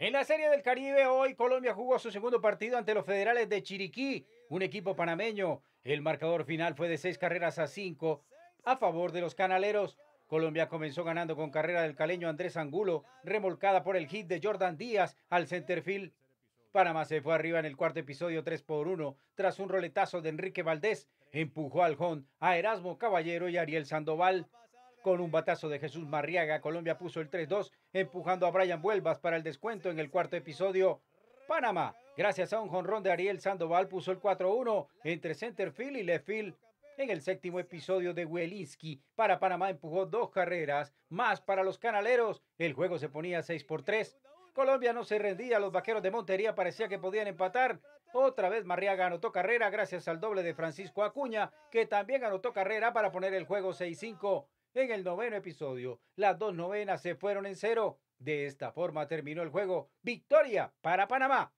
En la Serie del Caribe hoy Colombia jugó su segundo partido ante los federales de Chiriquí, un equipo panameño. El marcador final fue de seis carreras a cinco a favor de los canaleros. Colombia comenzó ganando con carrera del caleño Andrés Angulo, remolcada por el hit de Jordan Díaz al centerfield. Panamá se fue arriba en el cuarto episodio 3 por 1 tras un roletazo de Enrique Valdés. Empujó al Jón a Erasmo Caballero y Ariel Sandoval. Con un batazo de Jesús Marriaga, Colombia puso el 3-2, empujando a Brian Vuelvas para el descuento en el cuarto episodio. Panamá, gracias a un jonrón de Ariel Sandoval, puso el 4-1 entre centerfield y left field. En el séptimo episodio de Wielinski, para Panamá empujó dos carreras, más para los canaleros. El juego se ponía 6 por 3. Colombia no se rendía, los vaqueros de Montería parecía que podían empatar. Otra vez Marriaga anotó carrera gracias al doble de Francisco Acuña, que también anotó carrera para poner el juego 6-5. En el noveno episodio, las dos novenas se fueron en cero. De esta forma terminó el juego. Victoria para Panamá.